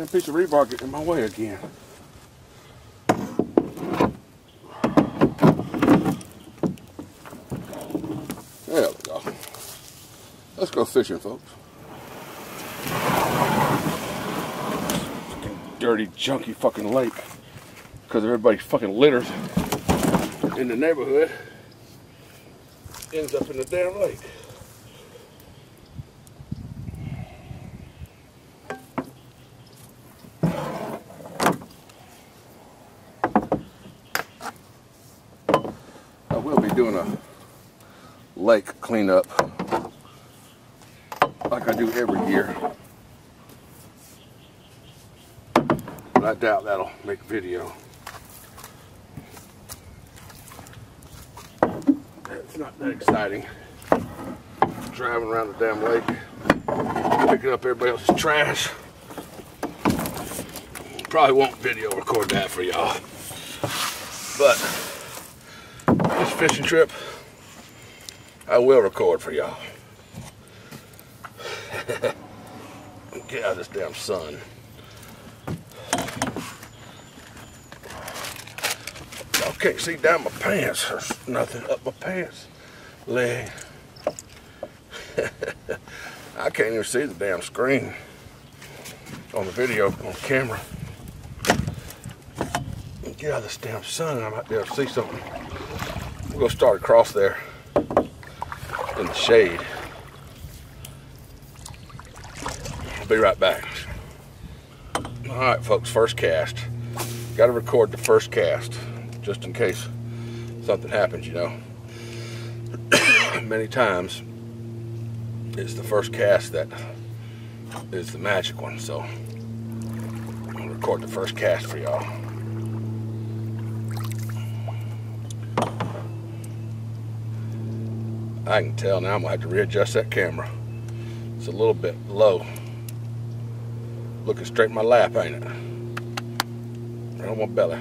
Damn piece of rebar getting in my way again. There we go. Let's go fishing, folks. Fucking dirty, junky fucking lake. Because everybody fucking litters in the neighborhood. Ends up in the damn lake. I will be doing a lake cleanup like I do every year. But I doubt that'll make video. It's not that exciting. Driving around the damn lake, picking up everybody else's trash. Probably won't video record that for y'all. But this fishing trip, I will record for y'all. Get out of this damn sun. Y'all can't see down my pants. There's nothing up my pants leg. I can't even see the damn screen on the video on camera. Get out of this damn sun. I might be able to see something. We'll gonna start across there in the shade. I'll be right back. All right, folks, first cast. Got to record the first cast just in case something happens, you know. Many times it's the first cast that is the magic one, so I'll record the first cast for y'all. I can tell now I'm gonna have to readjust that camera. It's a little bit low. Looking straight in my lap, ain't it? Right on my belly.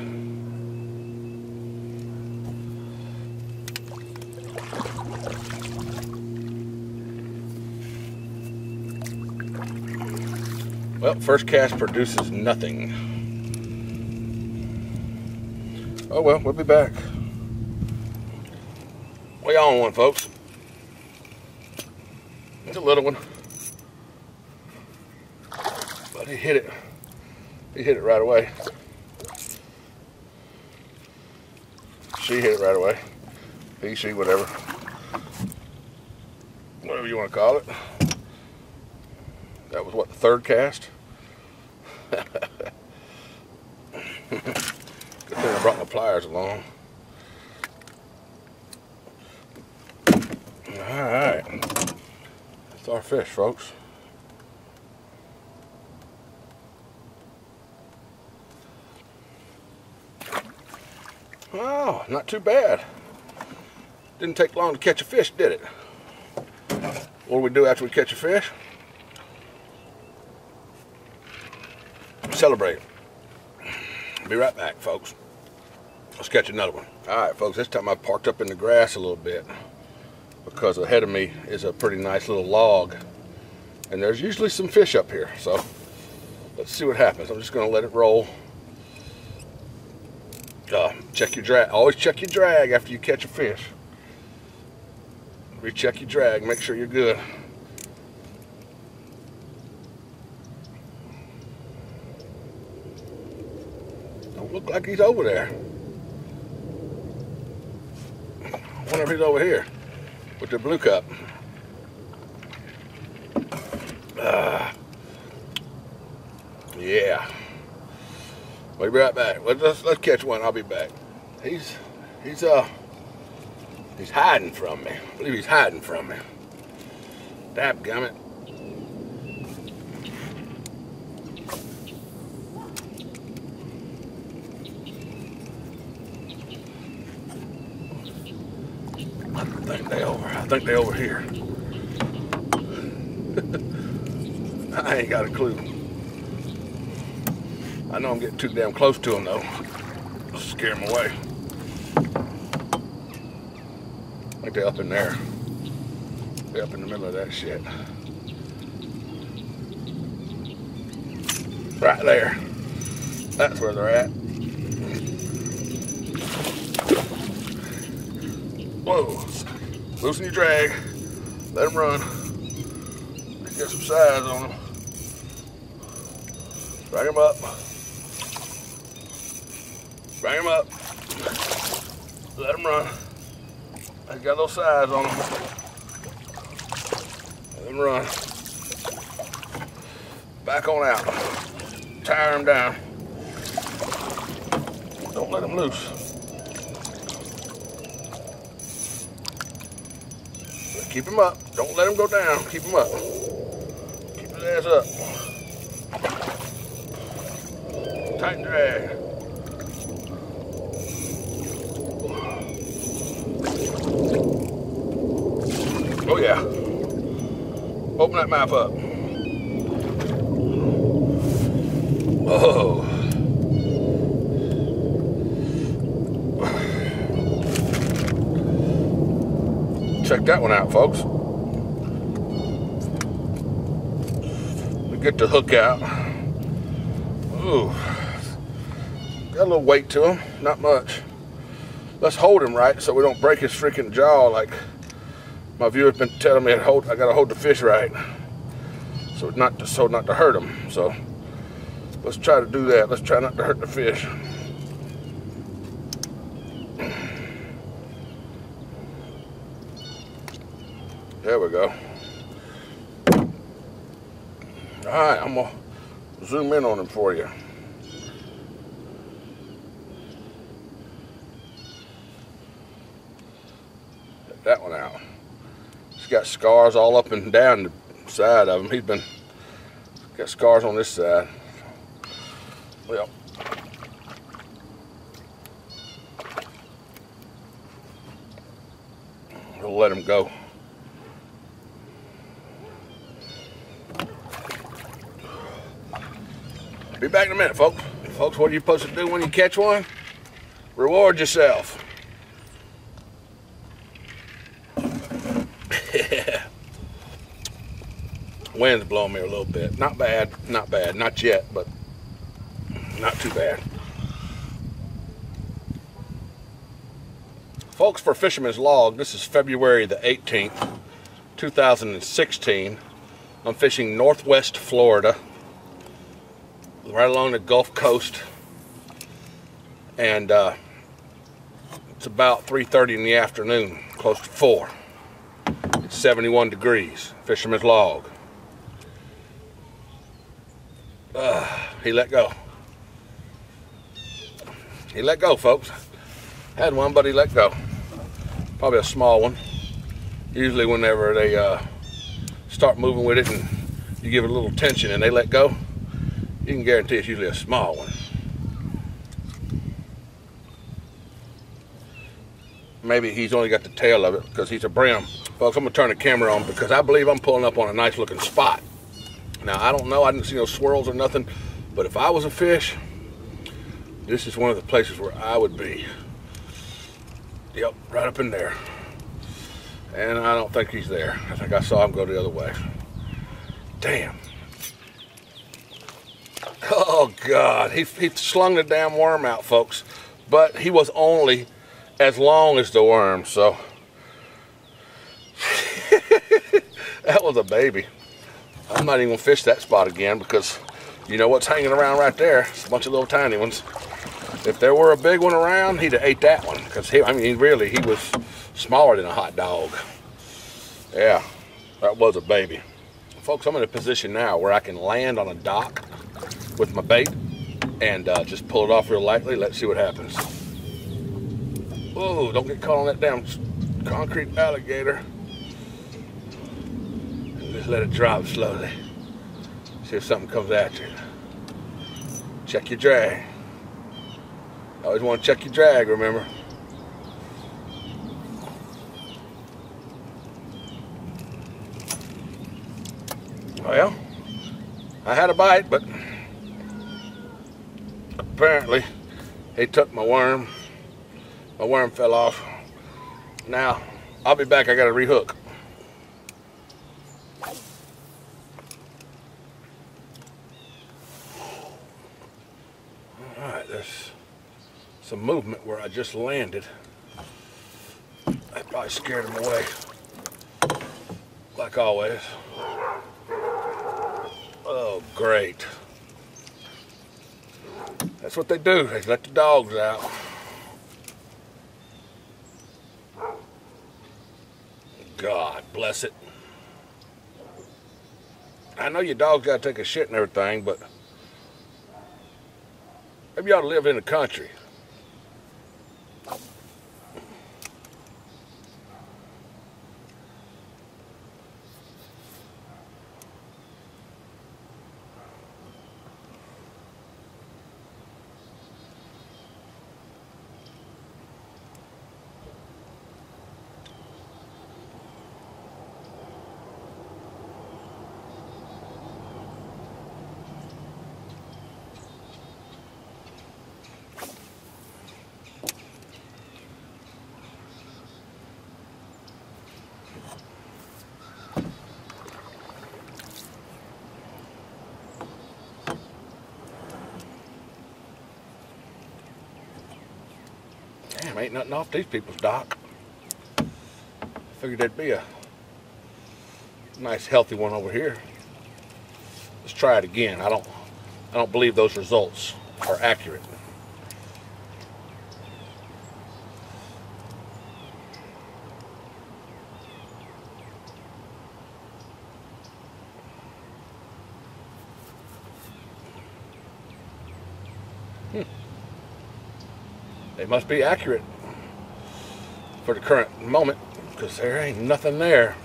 Well, first cast produces nothing. Oh well, we'll be back. We on one, folks. Little one. But he hit it. He hit it right away. She hit it right away. He, she, whatever. Whatever you want to call it. That was what, the third cast? Good thing I brought my pliers along. Fish, folks. Oh, not too bad. Didn't take long to catch a fish, did it? What do we do after we catch a fish? Celebrate. Be right back, folks. Let's catch another one. All right, folks, this time I parked up in the grass a little bit because ahead of me is a pretty nice little log. And there's usually some fish up here, so let's see what happens. I'm just gonna let it roll. Uh, check your drag. Always check your drag after you catch a fish. Recheck your drag, make sure you're good. Don't look like he's over there. I wonder if he's over here with the blue cup. Ah. yeah. We'll be right back. Let's, let's, let's catch one. I'll be back. He's he's uh he's hiding from me. I believe he's hiding from me. Dab gummit. I think they over. I think they over here. I ain't got a clue. I know I'm getting too damn close to them though. Scare them away. I think they're up in there. They're up in the middle of that shit. Right there. That's where they're at. Whoa. Loosen your drag. Let them run. Get some size on them. Bring them up. Bring them up. Let them run. They got little size on them. Let them run. Back on out. Tire them down. Don't let them loose. Keep him up. Don't let him go down. Keep him up. Keep his ass up. Tight drag. Oh yeah. Open that map up. Oh. Check that one out, folks. We get the hook out. Ooh. Got a little weight to him, not much. Let's hold him right so we don't break his freaking jaw like my viewer's been telling me I hold I gotta hold the fish right. So not to so not to hurt him. So let's try to do that. Let's try not to hurt the fish. There we go. All right, I'm gonna zoom in on him for you. Check that one out. He's got scars all up and down the side of him. He's been got scars on this side. Well, we'll let him go. Be back in a minute, folks. Folks, what are you supposed to do when you catch one? Reward yourself. Wind's blowing me a little bit. Not bad, not bad, not yet, but not too bad. Folks, for Fisherman's Log, this is February the 18th, 2016. I'm fishing Northwest Florida right along the Gulf Coast. And uh, it's about 3.30 in the afternoon, close to 4. It's 71 degrees, fisherman's log. Uh, he let go. He let go, folks. Had one, but he let go. Probably a small one. Usually whenever they uh, start moving with it and you give it a little tension and they let go, you can guarantee it's usually a small one. Maybe he's only got the tail of it because he's a brim. Folks, I'm gonna turn the camera on because I believe I'm pulling up on a nice looking spot. Now, I don't know, I didn't see no swirls or nothing, but if I was a fish, this is one of the places where I would be. Yep, right up in there. And I don't think he's there. I think I saw him go the other way. Damn. Oh God, he, he slung the damn worm out, folks. But he was only as long as the worm, so. that was a baby. I'm not even gonna fish that spot again because you know what's hanging around right there? It's a bunch of little tiny ones. If there were a big one around, he'd have ate that one because he, I mean, really, he was smaller than a hot dog. Yeah, that was a baby. Folks, I'm in a position now where I can land on a dock with my bait and uh, just pull it off real lightly. Let's see what happens. Whoa, don't get caught on that damn concrete alligator. Just let it drop slowly. See if something comes at you. Check your drag. Always want to check your drag, remember? Well, I had a bite, but apparently he took my worm. My worm fell off. Now, I'll be back. I got to rehook. there's some movement where I just landed. I probably scared him away. Like always. Oh, great. That's what they do. They let the dogs out. God bless it. I know your dog's got to take a shit and everything, but maybe you ought to live in the country. Damn, ain't nothing off these people's dock. Figured there'd be a nice healthy one over here. Let's try it again. I don't I don't believe those results are accurate. They must be accurate for the current moment because there ain't nothing there.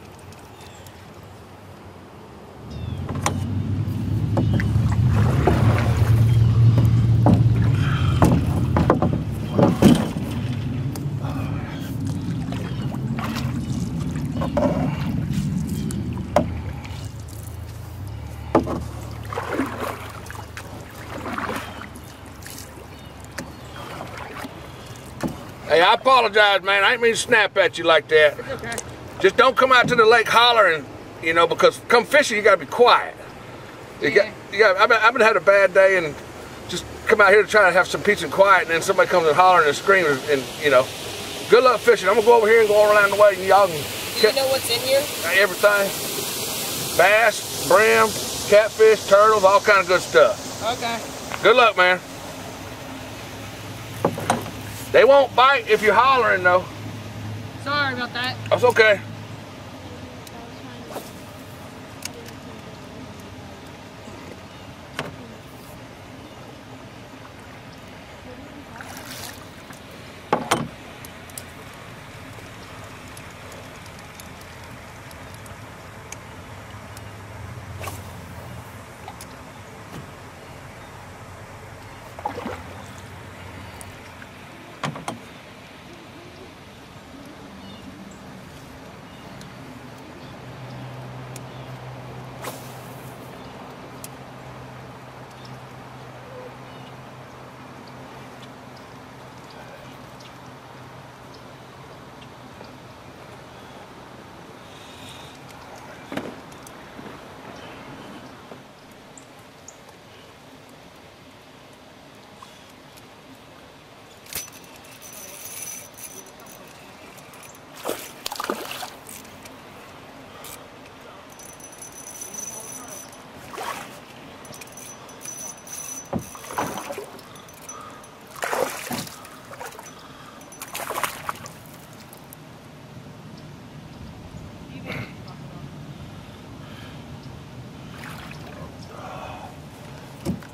Hey, I apologize, man. I ain't mean to snap at you like that. It's okay. Just don't come out to the lake hollering, you know, because come fishing, you gotta be quiet. You got, Yeah. you got. I've been, I've been having a bad day and just come out here to try to have some peace and quiet, and then somebody comes and hollering and screaming, and you know, good luck fishing. I'm gonna go over here and go all around the way, and y'all can Do you know what's in here? everything: bass, brim, catfish, turtles, all kind of good stuff. Okay. Good luck, man. They won't bite if you're hollering, though. Sorry about that. That's okay.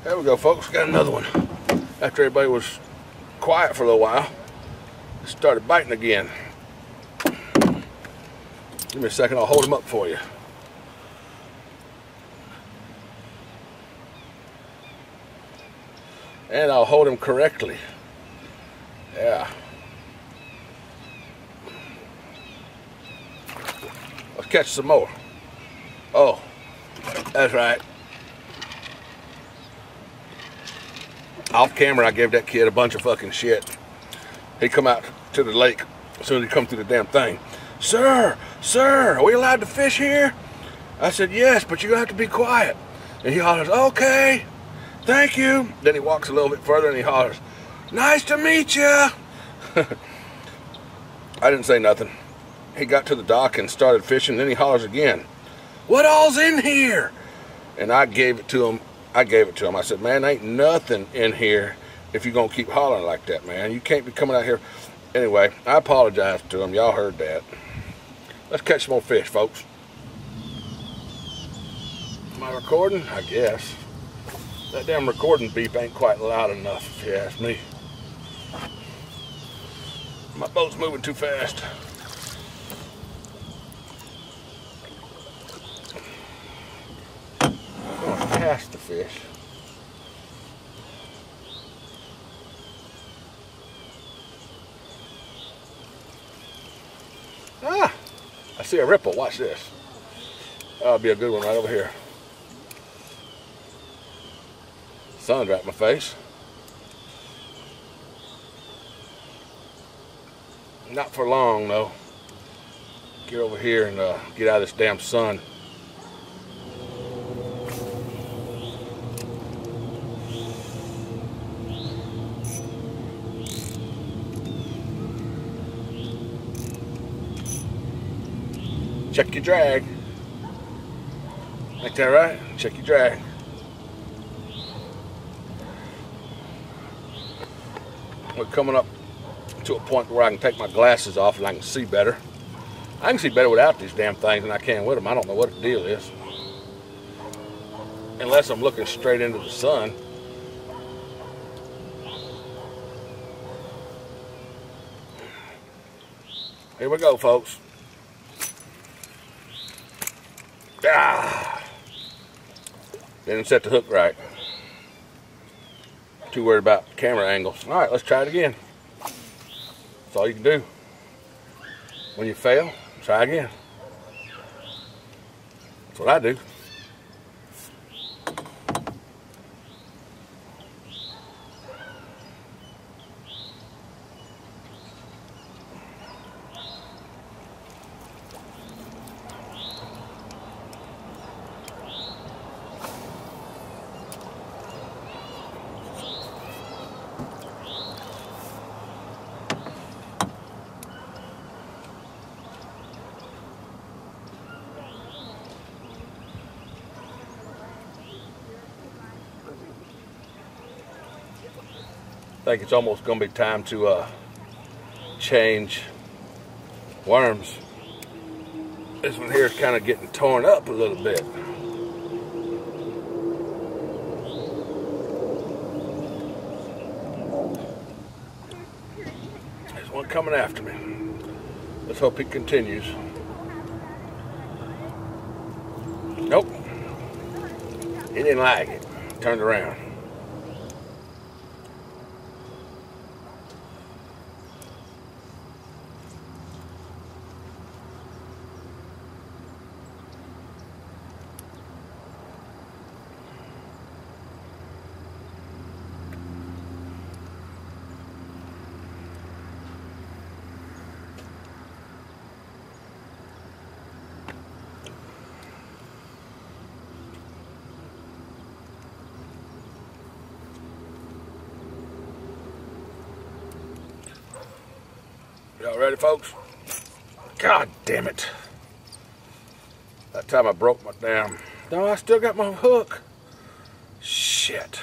There we go, folks. Got another one. After everybody was quiet for a little while, it started biting again. Give me a second. I'll hold them up for you. And I'll hold them correctly. Yeah. Let's catch some more. Oh, that's right. Off camera, I gave that kid a bunch of fucking shit. He come out to the lake as soon as he come through the damn thing. Sir, sir, are we allowed to fish here? I said, yes, but you're gonna have to be quiet. And he hollers, okay, thank you. Then he walks a little bit further and he hollers, Nice to meet you. I didn't say nothing. He got to the dock and started fishing. Then he hollers again, What all's in here? And I gave it to him. I gave it to him. I said, Man, ain't nothing in here if you're going to keep hollering like that, man. You can't be coming out here. Anyway, I apologized to him. Y'all heard that. Let's catch some more fish, folks. Am I recording? I guess. That damn recording beep ain't quite loud enough, if you ask me. My boat's moving too fast. I'm going past the fish. Ah! I see a ripple. Watch this. That'll be a good one right over here. Sun's right in my face. Not for long though. Get over here and uh, get out of this damn sun. Check your drag. Like that right? Check your drag. We're coming up to a point where I can take my glasses off and I can see better. I can see better without these damn things than I can with them. I don't know what the deal is. Unless I'm looking straight into the sun. Here we go, folks. Ah! Didn't set the hook right. Too worried about camera angles. All right, let's try it again. That's all you can do. When you fail, try again. That's what I do. Think it's almost going to be time to uh, change worms. This one here is kind of getting torn up a little bit. There's one coming after me. Let's hope he continues. Nope. He didn't like it. Turned around. Y'all ready, folks? God damn it. That time I broke my damn... No, I still got my hook. Shit.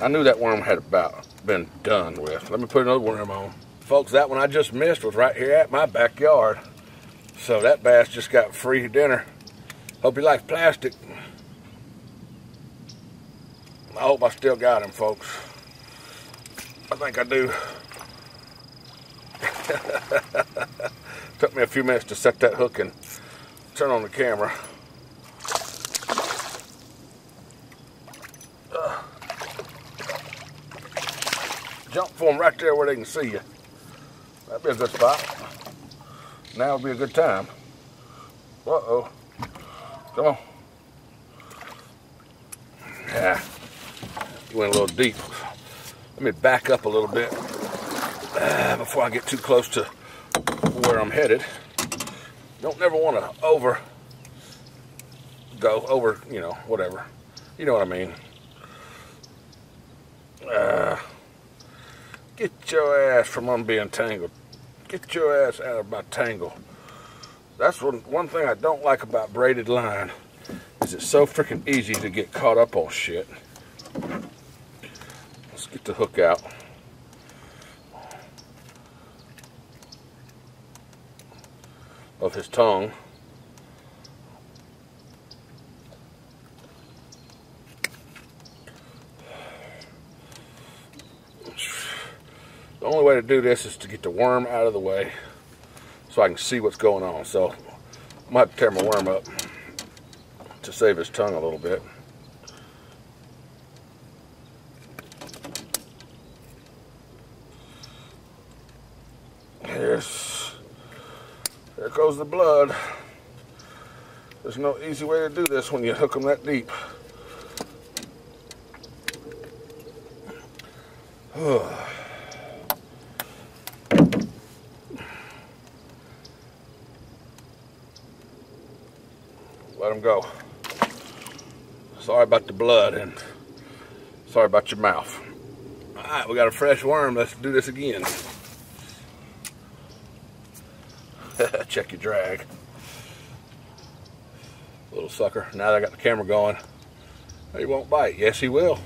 I knew that worm had about been done with. Let me put another worm on. Folks, that one I just missed was right here at my backyard. So that bass just got free dinner. Hope he likes plastic. I hope I still got him, folks. I think I do. Took me a few minutes to set that hook and turn on the camera. Jump for them right there where they can see you. That'd be a good spot. Now would be a good time. Uh-oh. Come on. Yeah. Went a little deep. Let me back up a little bit uh, before I get too close to where I'm headed. Don't never want to over go over, you know, whatever. You know what I mean. Uh, Get your ass from being tangled. Get your ass out of my tangle. That's one, one thing I don't like about braided line is it's so freaking easy to get caught up on shit. Let's get the hook out. Of his tongue. The only way to do this is to get the worm out of the way so I can see what's going on. So I might tear my worm up to save his tongue a little bit. Yes, there goes the blood. There's no easy way to do this when you hook them that deep. Let him go. Sorry about the blood and sorry about your mouth. All right, we got a fresh worm. Let's do this again. Check your drag. Little sucker. Now that I got the camera going, he won't bite. Yes, he will.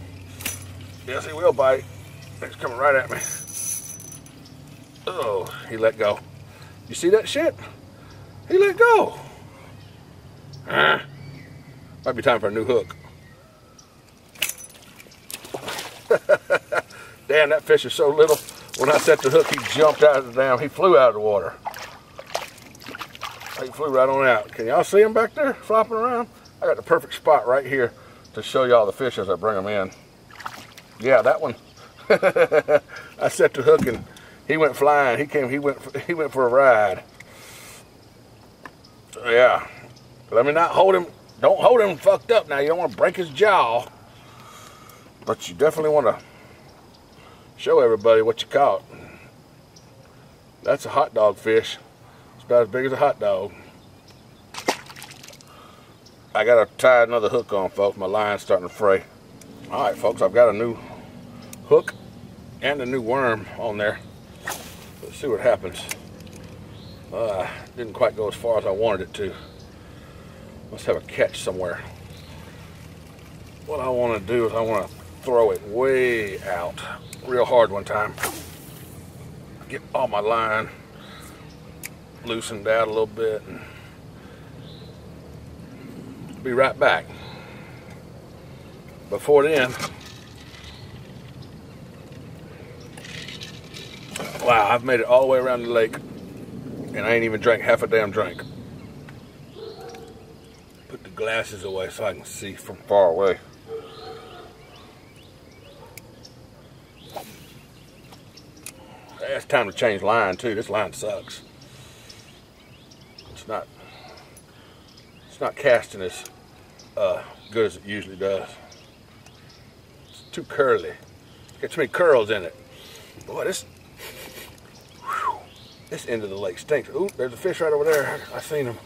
Yes, he will bite. He's coming right at me. Oh, he let go. You see that shit? He let go. Ah. Might be time for a new hook. Damn, that fish is so little. When I set the hook, he jumped out of the dam. He flew out of the water. He flew right on out. Can y'all see him back there flopping around? I got the perfect spot right here to show y'all the fish as I bring them in. Yeah, that one. I set the hook and he went flying. He came. He went. He went for a ride. Yeah. Let me not hold him. Don't hold him fucked up now. You don't want to break his jaw. But you definitely want to show everybody what you caught. That's a hot dog fish. About as big as a hot dog. I got to tie another hook on, folks. My line's starting to fray. All right, folks, I've got a new hook and a new worm on there. Let's see what happens. Uh, didn't quite go as far as I wanted it to. Must have a catch somewhere. What I want to do is I want to throw it way out real hard one time. Get all my line loosened out a little bit and be right back. Before then, wow, I've made it all the way around the lake and I ain't even drank half a damn drink. Put the glasses away so I can see from far away. It's time to change line too. This line sucks. It's not. It's not casting as uh, good as it usually does. It's too curly. It's Got too many curls in it. Boy, this whew, this end of the lake stinks. Ooh, there's a fish right over there. I, I seen him.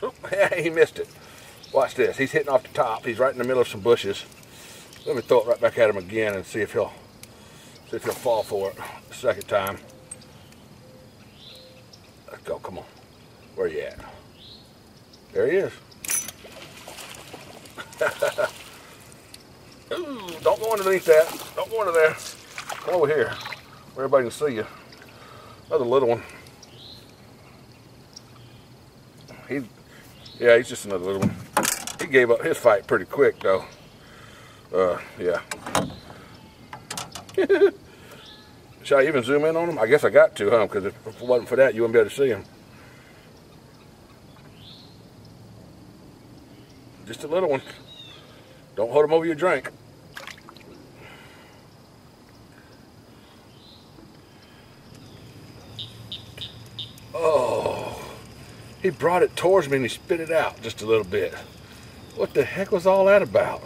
Oh, yeah, he missed it. Watch this. He's hitting off the top. He's right in the middle of some bushes. Let me throw it right back at him again and see if he'll see if he'll fall for it the second time. Go. Come on. Where you at? There he is. Ooh, don't go underneath that. Don't go under there. Come over here where everybody can see you. Another little one. He, yeah, he's just another little one. He gave up his fight pretty quick though. Uh, yeah. Should I even zoom in on them? I guess I got to, huh? Because if it wasn't for that, you wouldn't be able to see them. Just a little one. Don't hold him over your drink. Oh, he brought it towards me and he spit it out just a little bit. What the heck was all that about?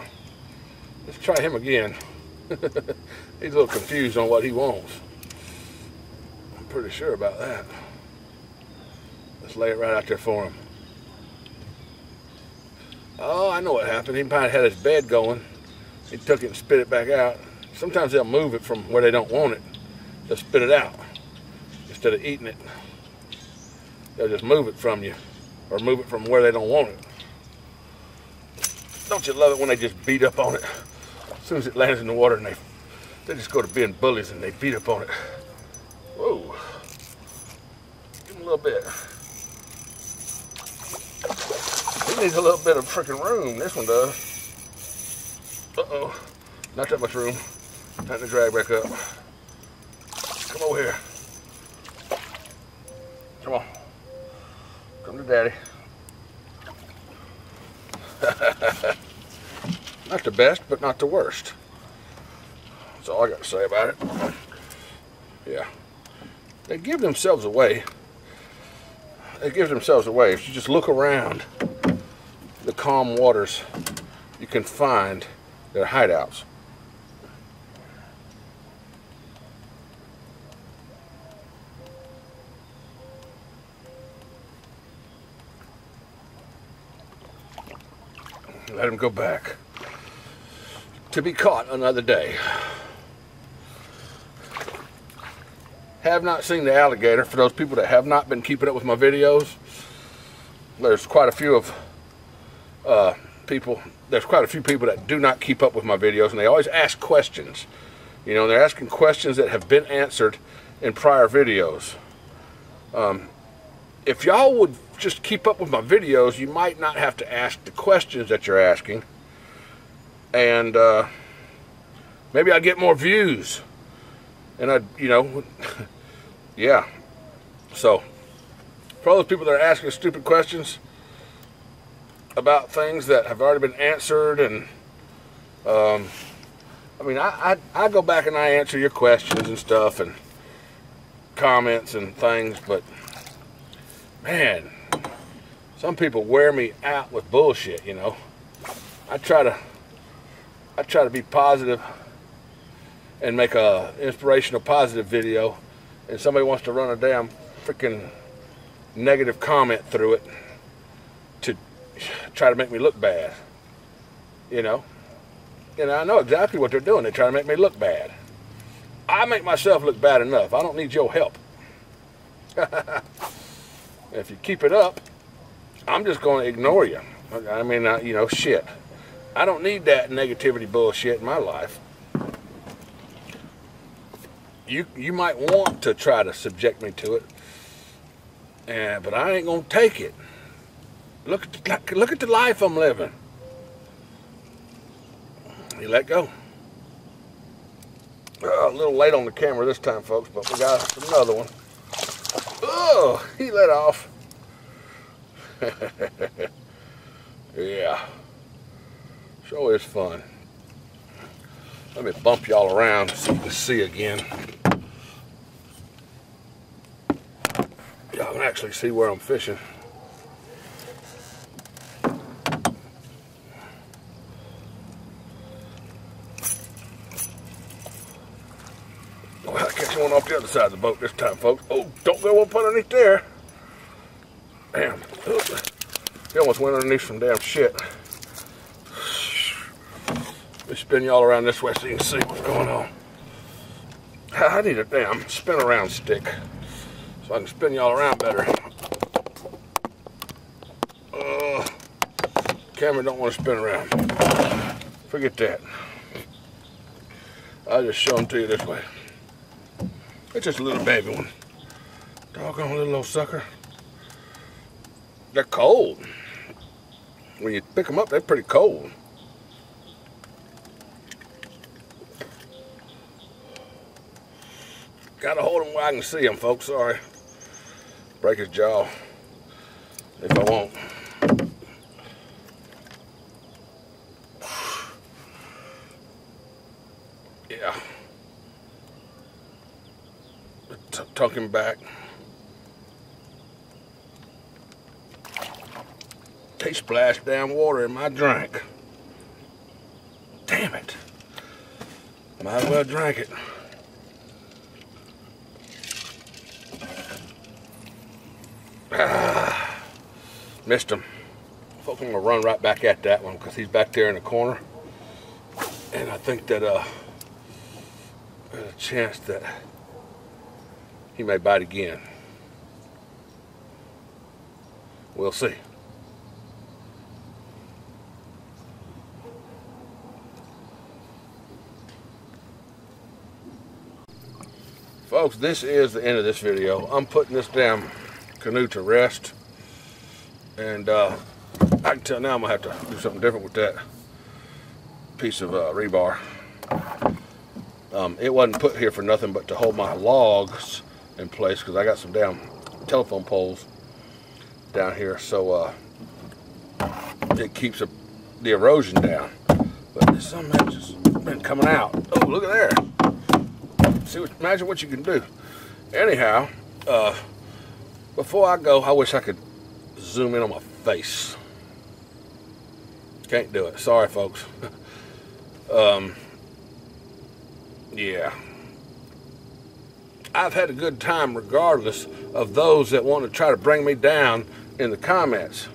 Let's try him again. He's a little confused on what he wants. Pretty sure about that. Let's lay it right out there for him. Oh, I know what happened. He probably had his bed going. he took it and spit it back out. Sometimes they'll move it from where they don't want it. They'll spit it out instead of eating it. They'll just move it from you or move it from where they don't want it. Don't you love it when they just beat up on it? As soon as it lands in the water and they, they just go to being bullies and they beat up on it. Whoa. Give him a little bit. He needs a little bit of freaking room. This one does. Uh-oh. Not that much room. Time to drag back up. Come over here. Come on. Come to daddy. not the best, but not the worst. That's all I got to say about it. Yeah. They give themselves away. They give themselves away. If you just look around the calm waters, you can find their hideouts. Let him go back to be caught another day. Have not seen the alligator. For those people that have not been keeping up with my videos, there's quite a few of uh, people, there's quite a few people that do not keep up with my videos and they always ask questions. You know, they're asking questions that have been answered in prior videos. Um, if y'all would just keep up with my videos, you might not have to ask the questions that you're asking. And uh, maybe I'd get more views. And I'd, you know, yeah. So, for all those people that are asking stupid questions, about things that have already been answered and um, I mean I, I, I go back and I answer your questions and stuff and comments and things but man some people wear me out with bullshit you know I try to I try to be positive and make a inspirational positive video and somebody wants to run a damn freaking negative comment through it to try to make me look bad. You know? And I know exactly what they're doing. They're trying to make me look bad. I make myself look bad enough. I don't need your help. if you keep it up, I'm just going to ignore you. I mean, I, you know, shit. I don't need that negativity bullshit in my life. You you might want to try to subject me to it, and, but I ain't to take it. Look at the, look at the life I'm living. He let go. Uh, a little late on the camera this time, folks, but we got another one. Oh, he let off. yeah. Sure is fun. Let me bump y'all around so you can see again. Y'all can actually see where I'm fishing. one off the other side of the boat this time, folks. Oh, don't go up underneath there. Damn. He almost went underneath some damn shit. Me spin y'all around this way so you can see what's going on. I need a damn spin around stick so I can spin y'all around better. Uh, camera don't want to spin around. Forget that. I'll just show them to you this way. It's just a little baby one. Doggone little old sucker. They're cold. When you pick them up, they're pretty cold. Gotta hold him where I can see him, folks. Sorry. Break his jaw. If I won't. Yeah. tuck him back. They splashed down water in my drink. Damn it. Might as well drink it. Missed him. I I'm gonna run right back at that one because he's back there in the corner. And I think that uh, there's a chance that he may bite again. We'll see. Folks, this is the end of this video. I'm putting this damn canoe to rest. And uh, I can tell now I'm going to have to do something different with that piece of uh, rebar. Um, it wasn't put here for nothing but to hold my logs in place because I got some damn telephone poles down here. So uh, it keeps a, the erosion down. But sun has just been coming out. Oh, look at there. See, what, imagine what you can do. Anyhow, uh, before I go, I wish I could zoom in on my face. Can't do it. Sorry, folks. um, yeah. I've had a good time regardless of those that want to try to bring me down in the comments.